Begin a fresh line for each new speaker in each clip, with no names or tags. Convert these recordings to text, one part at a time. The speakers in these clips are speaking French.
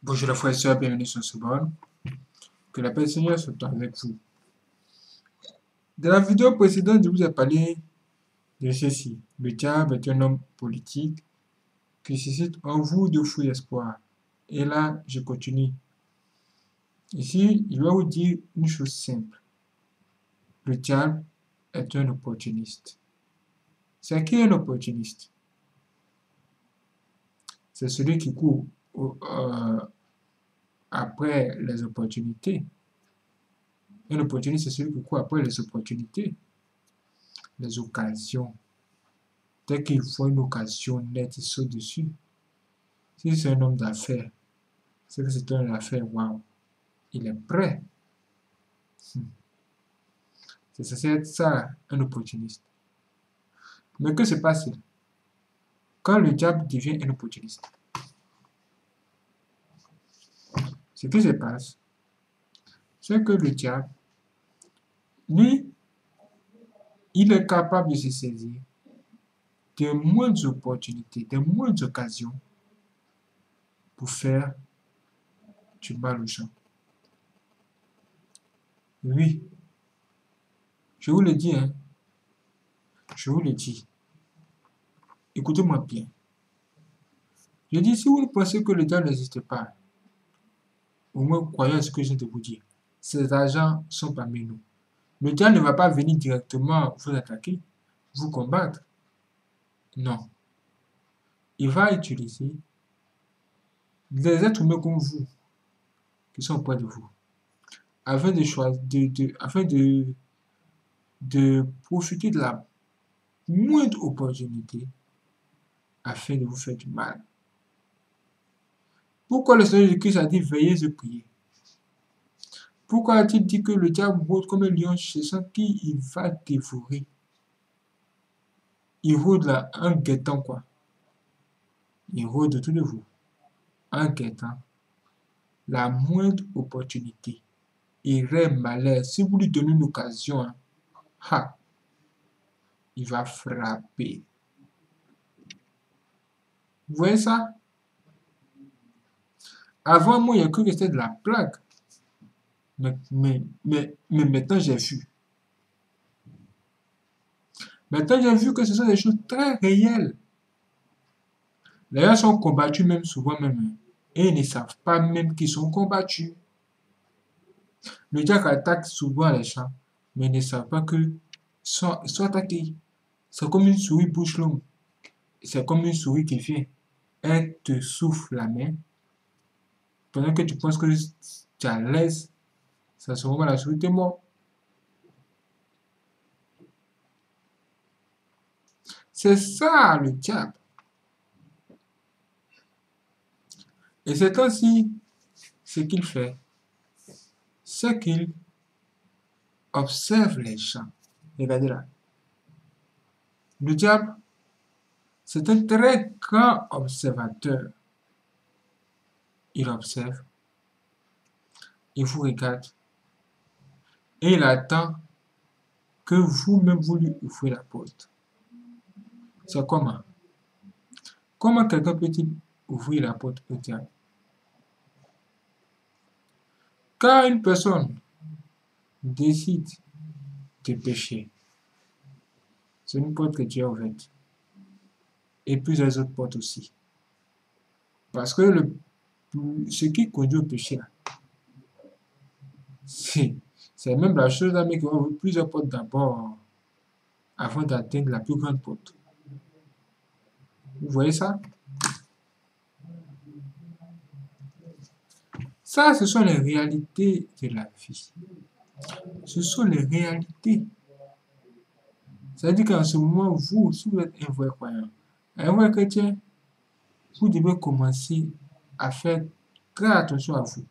Bonjour les frères et sœurs, bienvenue sur ce bon. Que la paix du Seigneur soit avec vous. Dans la vidéo précédente, je vous ai parlé de ceci. Le diable est un homme politique qui suscite en vous de fou espoir. Et là, je continue. Ici, je vais vous dire une chose simple. Le diable est un opportuniste. C'est qui un opportuniste? C'est celui qui court euh, après les opportunités. Un opportuniste, c'est celui qui court après les opportunités, les occasions. Dès qu'il voit une occasion nette, il saute dessus. Si c'est un homme d'affaires, c'est que c'est un homme d'affaires, waouh, il est prêt. Hmm. C'est censé être ça, un opportuniste. Mais que se passe-t-il? Quand le diable devient un opportuniste Ce qui se passe, c'est que le diable, lui, il est capable de se saisir de moindres opportunités, de moindres occasions pour faire du mal aux gens. Oui, je vous le dis, hein, je vous le dis. Écoutez-moi bien. Je dis, si vous pensez que le diable n'existe pas, au moins croyez à ce que viens de vous dire. Ces agents sont parmi nous. Le diable ne va pas venir directement vous attaquer, vous combattre. Non. Il va utiliser des êtres humains comme vous, qui sont auprès de vous, afin de choisir, de, afin de profiter de la moindre opportunité afin de vous faire du mal. Pourquoi le Seigneur Jésus-Christ a dit veillez et priez? Pourquoi a-t-il dit que le diable rôde comme un lion chassant qui il va dévorer? Il rôde là en guettant quoi. Il rôde autour de vous. En guettant. La moindre opportunité. Il rêve malheur. Si vous lui donnez une occasion, hein, il va frapper. Vous voyez ça? Avant, moi, il y a cru que c'était de la plaque. Mais, mais, mais, maintenant, j'ai vu. Maintenant, j'ai vu que ce sont des choses très réelles. Les gens sont combattus même souvent même. Et ils ne savent pas même qu'ils sont combattus. Le diable attaque souvent les gens, mais ils ne savent pas qu'ils sont, sont attaqués. C'est comme une souris bouche longue. C'est comme une souris qui vient. Elle te souffle la main. Pendant que tu penses que tu es à l'aise, ça se voit la souris, t'es mort. C'est ça le diable. Et c'est ainsi ce qu'il fait, c'est qu'il observe les gens. Regardez là. Le diable, c'est un très grand observateur. Il observe, il vous regarde et il attend que vous-même vous lui la porte. C'est comment? Comment quelqu'un peut-il ouvrir la porte au diable Quand une personne décide de pécher, c'est une porte que Dieu a ouverte. Et plusieurs autres portes aussi. Parce que le, ce qui conduit au péché, c'est même la chose, qu'on ouvre plusieurs portes d'abord avant d'atteindre la plus grande porte. Vous voyez ça? Ça, ce sont les réalités de la vie. Ce sont les réalités. C'est-à-dire qu'en ce moment, vous, si vous êtes un vrai croyant, un vrai chrétien, vous devez commencer à faire très attention à vous.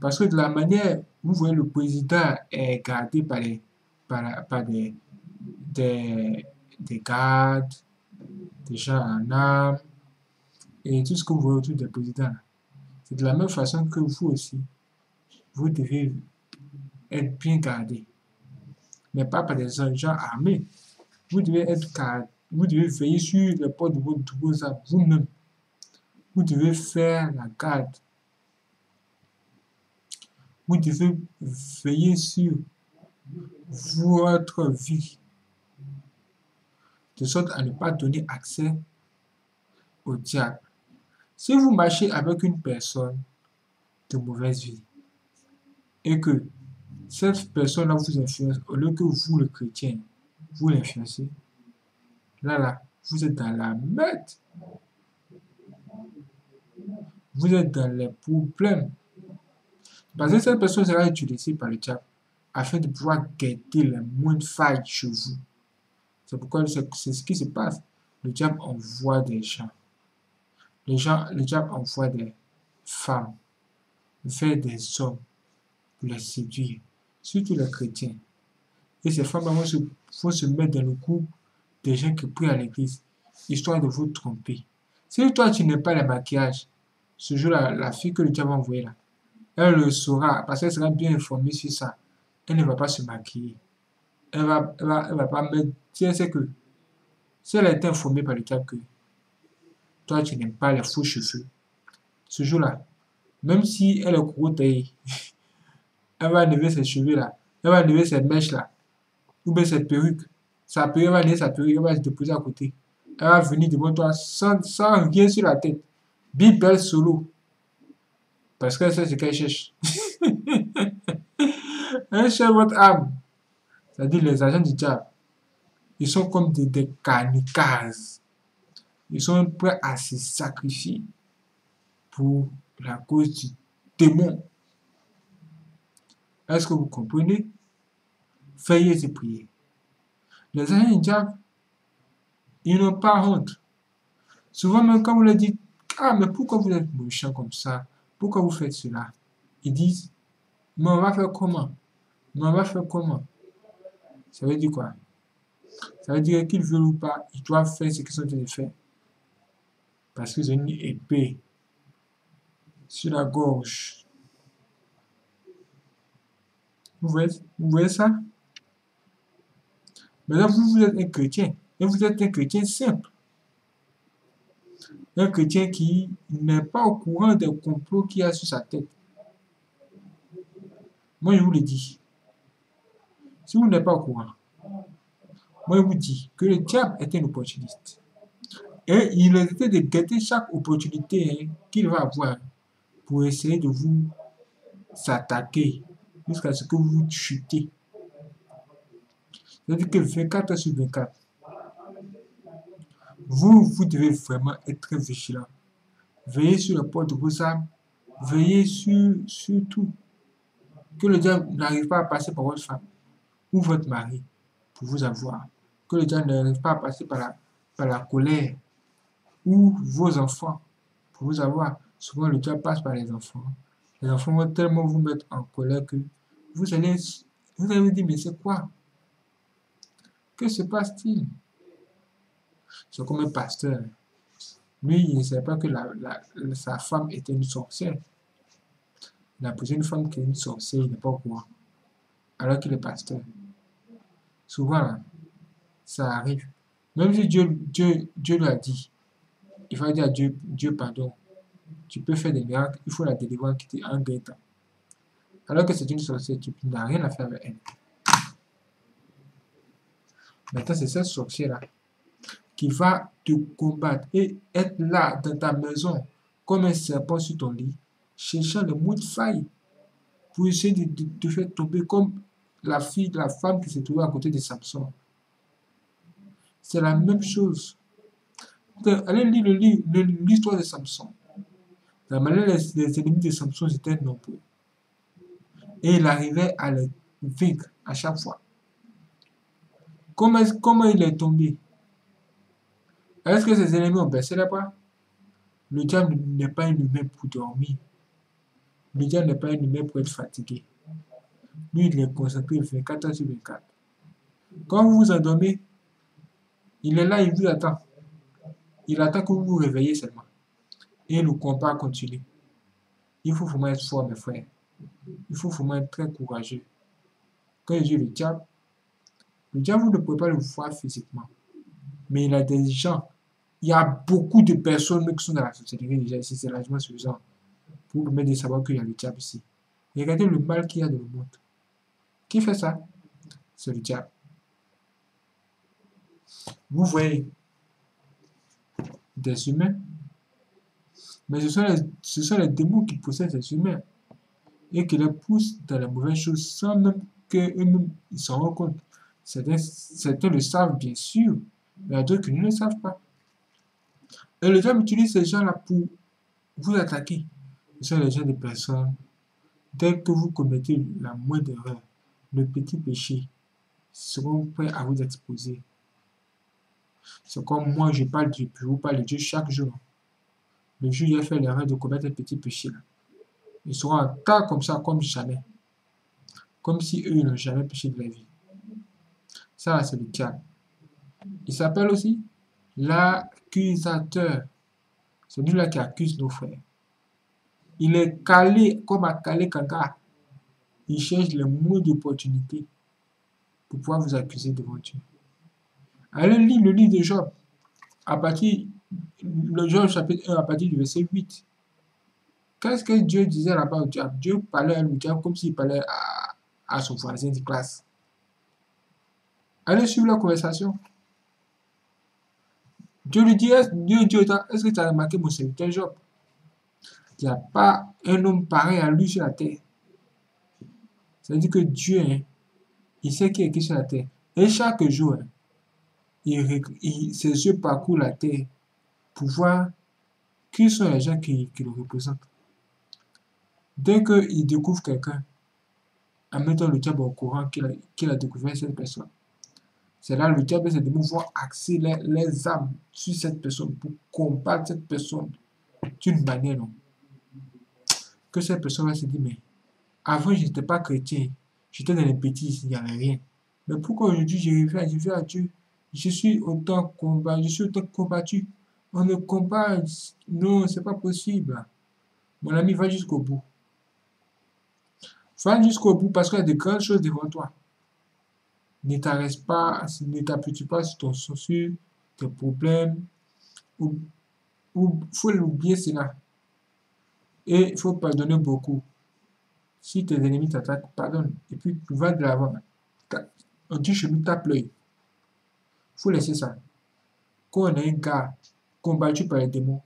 Parce que de la manière, vous voyez, le président est gardé par, les, par, des, des, des gardes, des gens en armes, et tout ce que vous voyez autour des présidents. C'est de la même façon que vous aussi, vous devez être bien gardé. Mais pas par des gens armés. Vous devez être gardé. Vous devez veiller sur les portes de votre vous-même. Vous devez faire la garde. Vous devez veiller sur votre vie de sorte à ne pas donner accès au diable. Si vous marchez avec une personne de mauvaise vie et que cette personne-là vous influence, au lieu que vous, le chrétien, vous l'influencez, là, là, vous êtes dans la merde. Vous êtes dans les problèmes. Parce que cette personne sera utilisée par le diable afin de pouvoir guetter les moindres failles chez vous. C'est pourquoi c'est ce qui se passe. Le diable envoie des gens. Les gens, le diable envoie des femmes faire des hommes pour les séduire, surtout les chrétiens. Et ces femmes vont se, vont se mettre dans le coup des gens qui prient à l'église, histoire de vous tromper. Si toi tu n'es pas le maquillage, ce jour-là, la fille que le diable a envoyée là, elle le saura parce qu'elle sera bien informée sur ça. Elle ne va pas se maquiller. Elle va, elle va, elle va pas mettre. Si elle sait que, si elle été informée par le diable que toi tu n'aimes pas les faux cheveux, ce jour-là, même si elle est gros taillée, elle va lever ses cheveux là, elle va lever ses mèches là, ou bien ses perruques. Sa perruque, elle va lever sa perruque, elle va se déposer à côté. Va venir devant toi sans, sans rien sur la tête. Bibel solo. Parce qu'elle sait ce qu'elle cherche. elle cherche votre âme. C'est-à-dire les agents du diable. Ils sont comme des, des Ils sont prêts à se sacrifier pour la cause du démon. Est-ce que vous comprenez? Faites ces prières. Les agents du diable, ils n'ont pas honte. Souvent, même quand vous leur dites, ah, mais pourquoi vous êtes méchant comme ça? Pourquoi vous faites cela Ils disent, mais on va faire comment? Mais on va faire comment Ça veut dire quoi? Ça veut dire qu'ils veulent ou pas, ils doivent faire ce qu'ils sont en train de faire. Parce qu'ils ont une épée sur la gorge. Vous voyez, vous voyez ça? Maintenant, vous, vous êtes un chrétien. Et vous êtes un chrétien simple. Un chrétien qui n'est pas au courant des complots qu'il a sur sa tête. Moi, je vous le dis. Si vous n'êtes pas au courant, moi, je vous dis que le diable est un opportuniste. Et il essaie de guetter chaque opportunité hein, qu'il va avoir pour essayer de vous s'attaquer jusqu'à ce que vous chutez. C'est-à-dire que 24 heures sur 24, vous, vous devez vraiment être vigilant. Veillez sur le port de vos âmes. Veillez sur, sur tout. Que le diable n'arrive pas à passer par votre femme ou votre mari pour vous avoir. Que le diable n'arrive pas à passer par la, par la colère ou vos enfants pour vous avoir. Souvent, le diable passe par les enfants. Les enfants vont tellement vous mettre en colère que vous allez vous allez vous dire, mais c'est quoi? Que se passe-t-il? C'est comme un pasteur. Lui, il ne savait pas que sa femme était une sorcière. Il a posé une femme qui est une sorcière, il n'est pas au courant. Alors qu'il est pasteur. Souvent, ça arrive. Même si Dieu, Dieu, Dieu lui a dit, il faut dire à Dieu, Dieu pardon, tu peux faire des miracles, il faut la délivrer quitter un temps. Alors que c'est une sorcière, tu n'as rien à faire avec elle. Maintenant, c'est cette sorcière-là qui va te combattre et être là dans ta maison comme un serpent sur ton lit, cherchant le mot de faille pour essayer de te faire tomber comme la fille, la femme qui s'est trouvée à côté de Samson. C'est la même chose. Allez lire l'histoire de Samson. La manière les, ennemis de Samson étaient nombreux. Et il arrivait à les vaincre à chaque fois. Comment, comment il est tombé? Est-ce que ces ennemis ont baissé les bras Le diable n'est pas une humain pour dormir. Le diable n'est pas une humain pour être fatigué. Lui, il est concentré 24 heures sur 24. Quand vous vous endormez, il est là, il vous attend. Il attend que vous vous réveillez seulement. Et le combat continue. Il faut vraiment être fort, mes frères. Il faut vraiment être très courageux. Quand dis le diable, le diable, ne pouvez pas le voir physiquement. Mais il a des gens il y a beaucoup de personnes qui sont dans la société déjà ici, c'est largement suffisant pour permettre de savoir qu'il y a le diable ici. regardez le mal qu'il y a dans le monde. Qui fait ça? C'est le diable. Vous voyez des humains, mais ce sont les, ce sont les démons qui possèdent ces humains et qui les poussent dans la mauvaise chose sans même qu'eux-mêmes s'en rendent compte. Certains, certains le savent bien sûr, mais d'autres qui ne le savent pas. Et le diable utilise ces gens-là pour vous attaquer. Ce sont les gens des personnes. Dès que vous commettez la moindre erreur, le petit péché, seront prêts à vous exposer. C'est comme moi, je parle de je vous parle de Dieu chaque jour. Le jour où j'ai fait l'erreur de commettre un petit péché, ils seront en tas comme ça, comme jamais. Comme si eux n'ont jamais péché de la vie. Ça, c'est le diable. Il s'appelle aussi l'accusateur. C'est lui-là qui accuse nos frères. Il est calé comme à calé Kanga. Il cherche le mot d'opportunité pour pouvoir vous accuser devant Dieu. Allez lire le livre de Job. À partir, le Job chapitre 1, à partir du verset 8. Qu'est-ce que Dieu disait là-bas au diable? Dieu parlait à lui comme s'il parlait à, à son voisin de classe. Allez suivre la conversation. Dieu lui dit, Dieu est-ce que tu as remarqué mon serviteur Job? Il n'y a pas un homme pareil à lui sur la terre. Ça veut dire que Dieu, hein, il sait qui est qui sur la terre. Et chaque jour, hein, il, ses yeux parcourent la terre pour voir qui sont les gens qui, le représentent. Dès qu'il découvre quelqu'un, en mettant le diable au courant qu'il a, a découvert cette personne, c'est là le diable se de vont axer les, les, âmes sur cette personne pour combattre cette personne d'une manière non. Que cette personne va se dire, mais avant je n'étais pas chrétien, j'étais dans les bêtises, il n'y avait rien. Mais pourquoi aujourd'hui je viens à Dieu? Je suis autant combattu, je suis autant combattu. On ne combat, non, c'est pas possible. Mon ami, va jusqu'au bout. Va jusqu'au bout parce qu'il y a de grandes choses devant toi ne t'arrête pas, ne t'appuie pas sur ton sur tes problèmes, ou il faut l'oublier cela. Et il faut pardonner beaucoup. Si tes ennemis t'attaquent, pardonne. Et puis tu vas de l'avant. On dit chez nous, tape l'œil. Il faut laisser ça. Quand on est un gars combattu par les démons,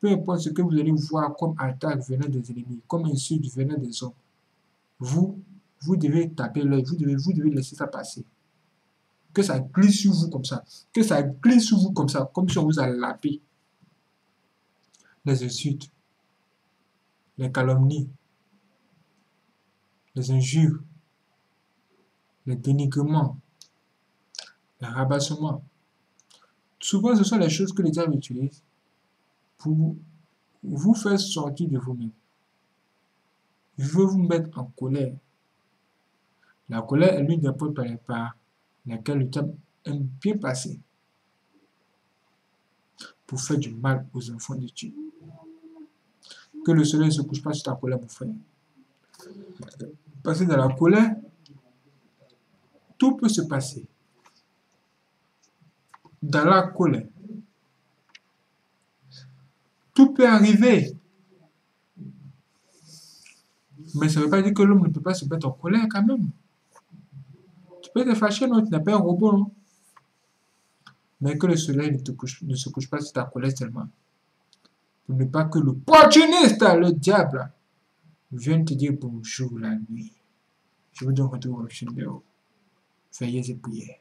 peu importe ce que vous allez voir comme attaque venant des ennemis, comme insulte venant des hommes, vous, vous devez taper l'œil, vous devez, vous devez laisser ça passer. Que ça glisse sur vous comme ça. Que ça glisse sur vous comme ça, comme si on vous a lapé. Les insultes, les calomnies, les injures, les dénigrements, les rabassements. Souvent, ce sont les choses que les diable utilise pour vous faire sortir de vous-même. Je veux vous mettre en colère. La colère est l'une des portes par laquelle le diable aime bien passer pour faire du mal aux enfants de Dieu. Que le soleil ne se couche pas sur ta colère, mon frère. Passer dans la colère, tout peut se passer. Dans la colère, tout peut arriver. Mais ça ne veut pas dire que l'homme ne peut pas se mettre en colère quand même. Tu peux te fâcher, non, tu n'es pas un robot, non? Mais que le soleil ne, te couche, ne se couche pas sur ta colère tellement. Pour ne pas que l'opportuniste, le diable, vienne te dire bonjour la nuit. Je vous donne retour au chaîne de Veillez et priez.